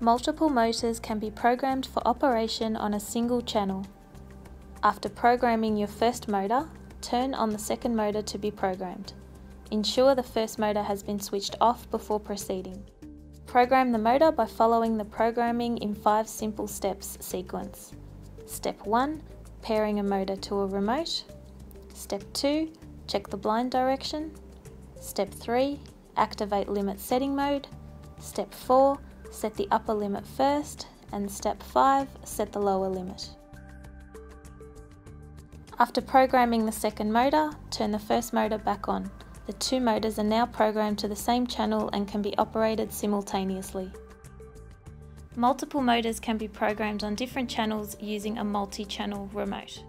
Multiple motors can be programmed for operation on a single channel. After programming your first motor, turn on the second motor to be programmed. Ensure the first motor has been switched off before proceeding. Program the motor by following the programming in 5 simple steps sequence. Step 1. Pairing a motor to a remote. Step 2. Check the blind direction. Step 3. Activate limit setting mode. Step 4 set the upper limit first, and step 5, set the lower limit. After programming the second motor, turn the first motor back on. The two motors are now programmed to the same channel and can be operated simultaneously. Multiple motors can be programmed on different channels using a multi-channel remote.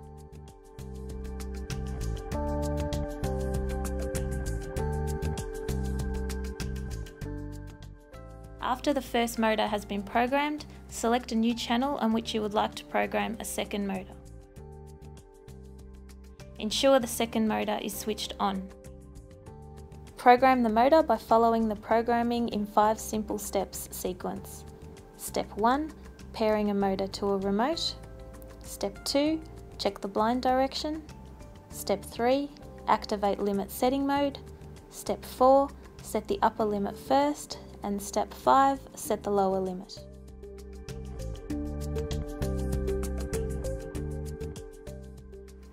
After the first motor has been programmed, select a new channel on which you would like to program a second motor. Ensure the second motor is switched on. Program the motor by following the programming in 5 simple steps sequence. Step 1. Pairing a motor to a remote. Step 2. Check the blind direction. Step 3. Activate limit setting mode. Step 4. Set the upper limit first and step 5, set the lower limit.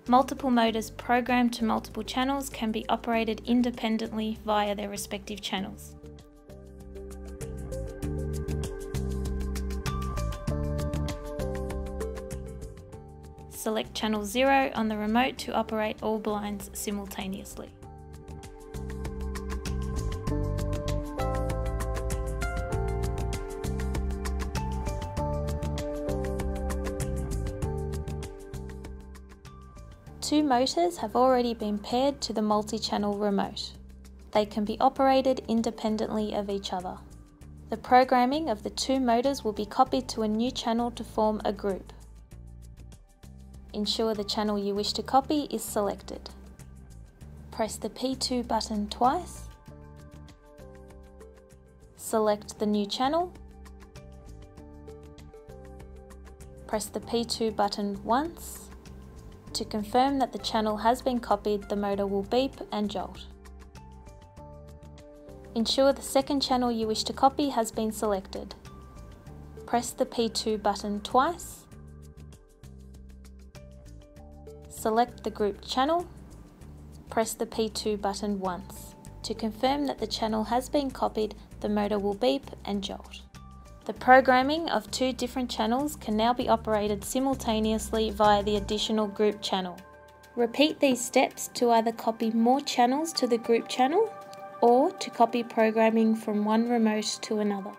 Multiple motors programmed to multiple channels can be operated independently via their respective channels. Select channel 0 on the remote to operate all blinds simultaneously. Two motors have already been paired to the multi-channel remote. They can be operated independently of each other. The programming of the two motors will be copied to a new channel to form a group. Ensure the channel you wish to copy is selected. Press the P2 button twice. Select the new channel. Press the P2 button once to confirm that the channel has been copied, the motor will beep and jolt. Ensure the second channel you wish to copy has been selected. Press the P2 button twice. Select the group channel. Press the P2 button once. To confirm that the channel has been copied, the motor will beep and jolt. The programming of two different channels can now be operated simultaneously via the additional group channel. Repeat these steps to either copy more channels to the group channel or to copy programming from one remote to another.